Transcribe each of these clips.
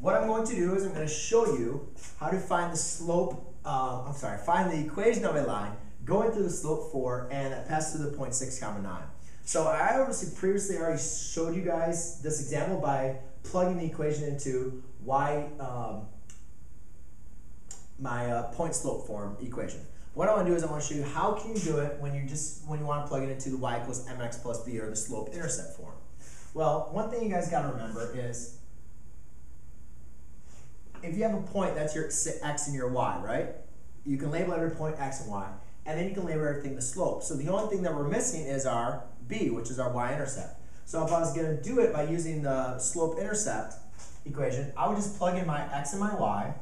what I'm going to do is I'm going to show you how to find the slope, uh, I'm sorry, find the equation of a line going through the slope 4 and that passes through the point 6 comma 9. So I obviously previously already showed you guys this example by plugging the equation into y, um, my uh, point slope form equation. What I want to do is I want to show you how can you do it when you just when you want to plug it into the y equals mx plus b or the slope intercept form. Well, one thing you guys got to remember is if you have a point that's your x and your y, right? You can label every point x and y, and then you can label everything the slope. So the only thing that we're missing is our b, which is our y-intercept. So if I was going to do it by using the slope-intercept equation, I would just plug in my x and my y.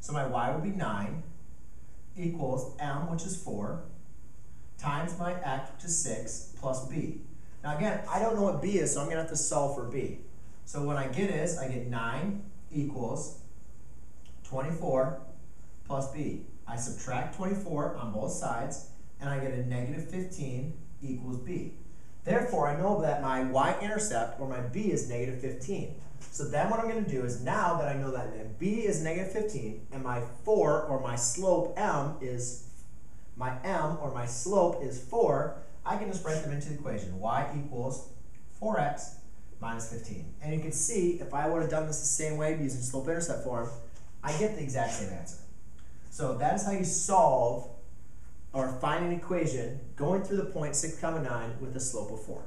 So my y would be 9 equals m, which is 4, times my x, is 6, plus b. Now again, I don't know what b is, so I'm going to have to solve for b. So what I get is, I get 9 equals 24 plus b. I subtract 24 on both sides, and I get a negative 15 equals b. Therefore, I know that my y-intercept, or my b, is negative 15. So then what I'm going to do is, now that I know that b is negative 15, and my 4, or my slope m, is, my m, or my slope is 4, I can just write them into the equation. y equals 4x minus 15. And you can see, if I would have done this the same way using slope-intercept form, I get the exact same answer. So that is how you solve or find an equation going through the point 6 comma 9 with a slope of 4.